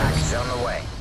Package on the way.